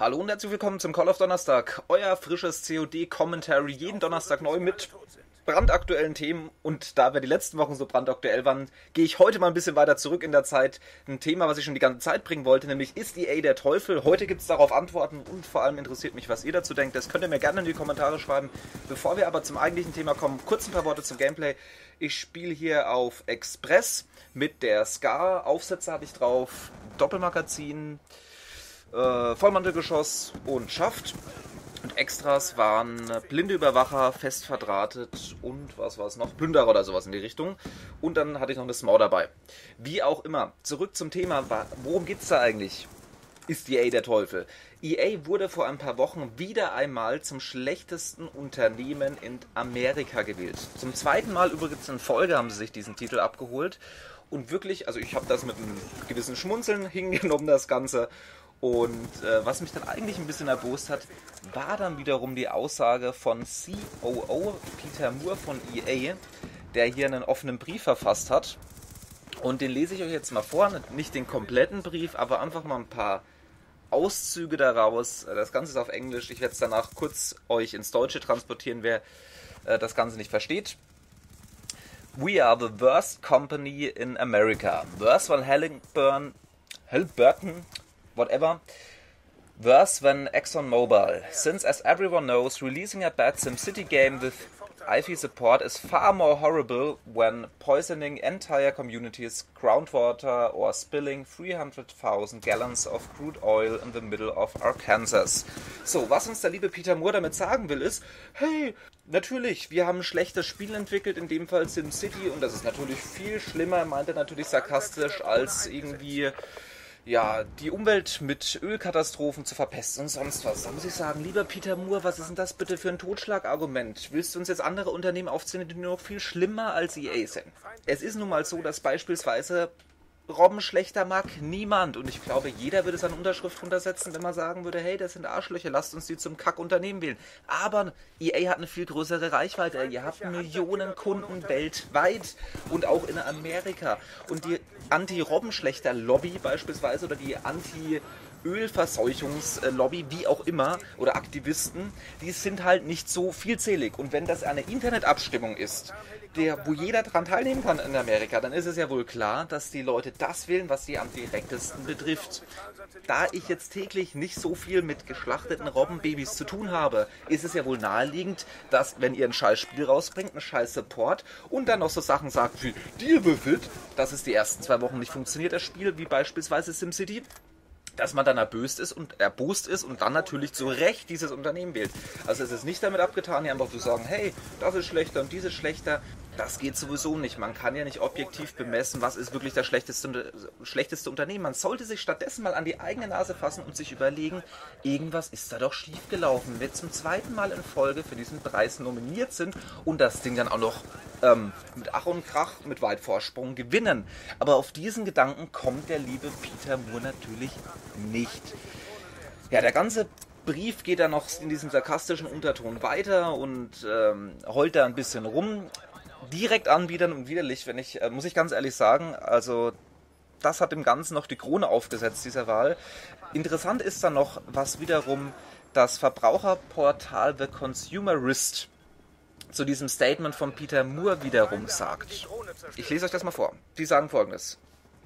Hallo und herzlich willkommen zum Call of Donnerstag. Euer frisches COD-Commentary jeden Donnerstag neu mit brandaktuellen Themen. Und da wir die letzten Wochen so brandaktuell waren, gehe ich heute mal ein bisschen weiter zurück in der Zeit. Ein Thema, was ich schon die ganze Zeit bringen wollte, nämlich ist EA der Teufel? Heute gibt es darauf Antworten und vor allem interessiert mich, was ihr dazu denkt. Das könnt ihr mir gerne in die Kommentare schreiben. Bevor wir aber zum eigentlichen Thema kommen, kurz ein paar Worte zum Gameplay. Ich spiele hier auf Express mit der Scar. Aufsätze habe ich drauf, Doppelmagazin äh, Vollmantelgeschoss und Schaft. Und Extras waren blinde Überwacher, fest verdrahtet und was war es noch? Plünderer oder sowas in die Richtung. Und dann hatte ich noch eine Smau dabei. Wie auch immer, zurück zum Thema. Worum geht es da eigentlich? Ist EA der Teufel? EA wurde vor ein paar Wochen wieder einmal zum schlechtesten Unternehmen in Amerika gewählt. Zum zweiten Mal übrigens in Folge haben sie sich diesen Titel abgeholt. Und wirklich, also ich habe das mit einem gewissen Schmunzeln hingenommen, das Ganze. Und äh, was mich dann eigentlich ein bisschen erbost hat, war dann wiederum die Aussage von COO Peter Moore von EA, der hier einen offenen Brief verfasst hat. Und den lese ich euch jetzt mal vor, nicht den kompletten Brief, aber einfach mal ein paar Auszüge daraus. Das Ganze ist auf Englisch. Ich werde es danach kurz euch ins Deutsche transportieren, wer äh, das Ganze nicht versteht. We are the worst company in America. Worse than Halliburton, Halliburton whatever. Worse than ExxonMobil, since as everyone knows, releasing a bad SimCity game with IV support is far more horrible when poisoning entire communities, groundwater, or spilling 300,000 gallons of crude oil in the middle of Arkansas. So, was uns der liebe Peter Moore damit sagen will, ist, hey, natürlich, wir haben ein schlechtes Spiel entwickelt, in dem Fall SimCity, und das ist natürlich viel schlimmer, meint er natürlich sarkastisch, als irgendwie ja, die Umwelt mit Ölkatastrophen zu verpesten und sonst was. Da muss ich sagen, lieber Peter Moore, was ist denn das bitte für ein Totschlagargument? Willst du uns jetzt andere Unternehmen aufzählen, die nur noch viel schlimmer als EA sind? Es ist nun mal so, dass beispielsweise Robben schlechter mag niemand. Und ich glaube, jeder würde seine Unterschrift runtersetzen, wenn man sagen würde, hey, das sind Arschlöcher, lasst uns die zum Kackunternehmen wählen. Aber EA hat eine viel größere Reichweite. Ihr habt Millionen Kunden weltweit und auch in Amerika. Und die Anti-Robbenschlechter-Lobby beispielsweise oder die Anti- Ölverseuchungslobby, wie auch immer, oder Aktivisten, die sind halt nicht so vielzählig. Und wenn das eine Internetabstimmung ist, der, wo jeder daran teilnehmen kann in Amerika, dann ist es ja wohl klar, dass die Leute das wählen, was sie am direktesten betrifft. Da ich jetzt täglich nicht so viel mit geschlachteten Robbenbabys zu tun habe, ist es ja wohl naheliegend, dass, wenn ihr ein scheiß Spiel rausbringt, ein scheiß Support und dann noch so Sachen sagt wie Deal with it, dass es die ersten zwei Wochen nicht funktioniert, das Spiel, wie beispielsweise SimCity, dass man dann erböst ist und erbost ist und dann natürlich zu Recht dieses Unternehmen wählt. Also es ist nicht damit abgetan, hier einfach zu sagen, hey, das ist schlechter und dieses schlechter. Das geht sowieso nicht. Man kann ja nicht objektiv bemessen, was ist wirklich das schlechteste, schlechteste Unternehmen. Man sollte sich stattdessen mal an die eigene Nase fassen und sich überlegen, irgendwas ist da doch schiefgelaufen. Wenn wir zum zweiten Mal in Folge für diesen Preis nominiert sind und das Ding dann auch noch ähm, mit Ach und Krach, mit weit Vorsprung gewinnen. Aber auf diesen Gedanken kommt der liebe Peter Moore natürlich nicht. Ja, der ganze Brief geht dann noch in diesem sarkastischen Unterton weiter und ähm, heult da ein bisschen rum direkt anbietern und widerlich, wenn ich, äh, muss ich ganz ehrlich sagen, also das hat dem Ganzen noch die Krone aufgesetzt, dieser Wahl. Interessant ist dann noch, was wiederum das Verbraucherportal The Consumerist zu diesem Statement von Peter Moore wiederum sagt. Ich lese euch das mal vor. Die sagen folgendes.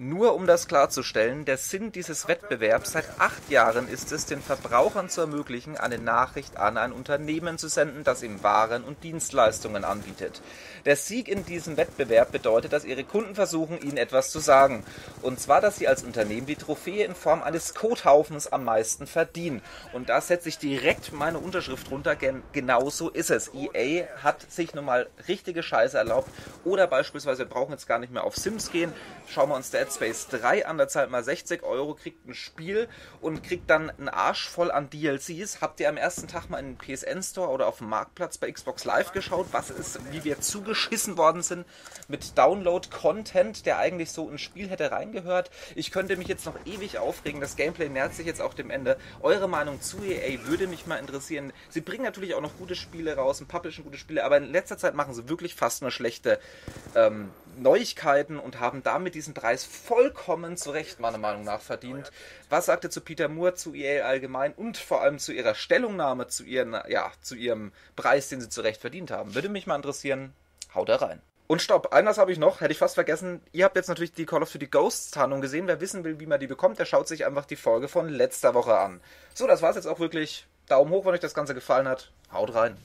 Nur um das klarzustellen, der Sinn dieses Wettbewerbs seit acht Jahren ist es, den Verbrauchern zu ermöglichen, eine Nachricht an ein Unternehmen zu senden, das ihm Waren und Dienstleistungen anbietet. Der Sieg in diesem Wettbewerb bedeutet, dass ihre Kunden versuchen, ihnen etwas zu sagen. Und zwar, dass sie als Unternehmen die Trophäe in Form eines Codehaufens am meisten verdienen. Und da setze ich direkt meine Unterschrift runter, gen genauso ist es. EA hat sich nun mal richtige Scheiße erlaubt. Oder beispielsweise, wir brauchen jetzt gar nicht mehr auf Sims gehen. Schauen wir uns Space 3 an, da zahlt mal 60 Euro, kriegt ein Spiel und kriegt dann einen Arsch voll an DLCs. Habt ihr am ersten Tag mal in den PSN Store oder auf dem Marktplatz bei Xbox Live geschaut, was ist, wie wir zugeschissen worden sind mit Download-Content, der eigentlich so ins Spiel hätte reingehört. Ich könnte mich jetzt noch ewig aufregen. Das Gameplay nähert sich jetzt auch dem Ende. Eure Meinung zu EA würde mich mal interessieren. Sie bringen natürlich auch noch gute Spiele raus und publishen gute Spiele, aber in letzter Zeit machen sie wirklich fast nur schlechte, ähm, Neuigkeiten und haben damit diesen Preis vollkommen zu Recht, meiner Meinung nach, verdient. Was sagt ihr zu Peter Moore, zu EA allgemein und vor allem zu ihrer Stellungnahme, zu, ihren, ja, zu ihrem Preis, den sie zu Recht verdient haben? Würde mich mal interessieren. Haut da rein. Und stopp, eines habe ich noch, hätte ich fast vergessen. Ihr habt jetzt natürlich die Call of Duty Ghosts Tarnung gesehen. Wer wissen will, wie man die bekommt, der schaut sich einfach die Folge von letzter Woche an. So, das war's jetzt auch wirklich. Daumen hoch, wenn euch das Ganze gefallen hat. Haut rein.